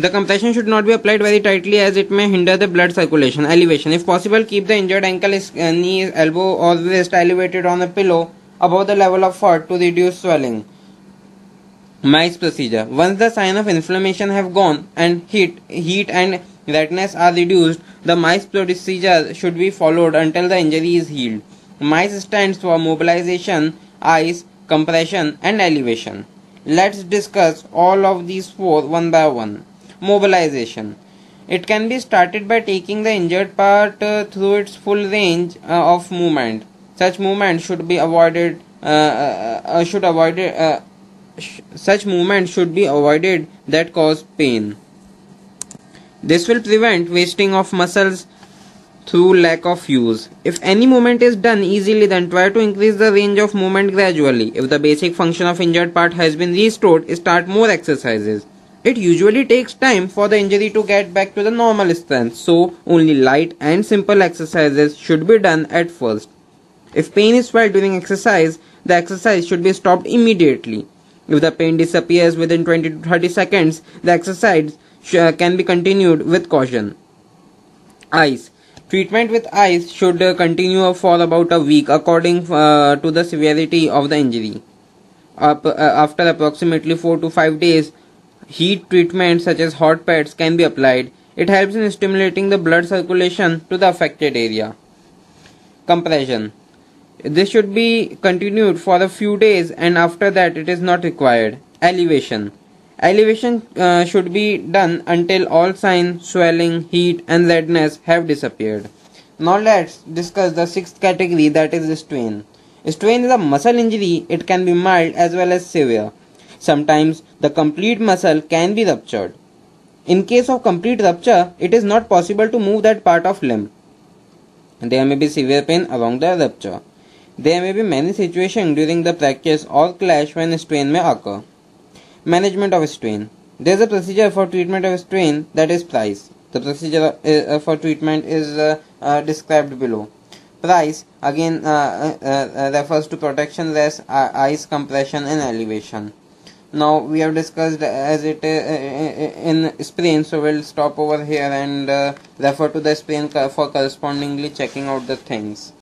The compression should not be applied very tightly as it may hinder the blood circulation. Elevation. If possible, keep the injured ankle, uh, knee, elbow, or wrist elevated on a pillow above the level of heart to reduce swelling. MICE procedure. Once the sign of inflammation have gone and heat, heat and redness are reduced, the MICE procedure should be followed until the injury is healed. MICE stands for mobilization, ice, compression, and elevation. Let's discuss all of these four one by one. Mobilization. It can be started by taking the injured part uh, through its full range uh, of movement. Such movement should be avoided. Uh, uh, uh should avoid uh, sh- such movement should be avoided that cause pain. This will prevent wasting of muscles through lack of use. If any movement is done easily, then try to increase the range of movement gradually. If the basic function of injured part has been restored, start more exercises. It usually takes time for the injury to get back to the normal strength, so only light and simple exercises should be done at first. If pain is felt during exercise, the exercise should be stopped immediately. If the pain disappears within 20 to 30 seconds, the exercise can be continued with caution. Ice. Treatment with ice should continue for about a week according uh, to the severity of the injury. Up, uh, after approximately 4 to 5 days, heat treatment such as hot pads can be applied. It helps in stimulating the blood circulation to the affected area. Compression. This should be continued for a few days and after that it is not required. Elevation. Elevation uh, should be done until all signs, swelling, heat and redness have disappeared. Now let's discuss the sixth category that is strain. Strain is a muscle injury. It can be mild as well as severe. Sometimes the complete muscle can be ruptured. In case of complete rupture, it is not possible to move that part of limb. There may be severe pain along the rupture. There may be many situations during the practice or clash when strain may occur. Management of strain. There is a procedure for treatment of strain that is PRICE. The procedure uh, for treatment is uh, uh, described below. PRICE again uh, uh, uh, refers to protection less ice compression and elevation now we have discussed as it uh, in sprain so we'll stop over here and uh, refer to the sprain for correspondingly checking out the things